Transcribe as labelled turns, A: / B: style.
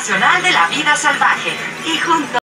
A: Nacional de la Vida Salvaje. Y juntos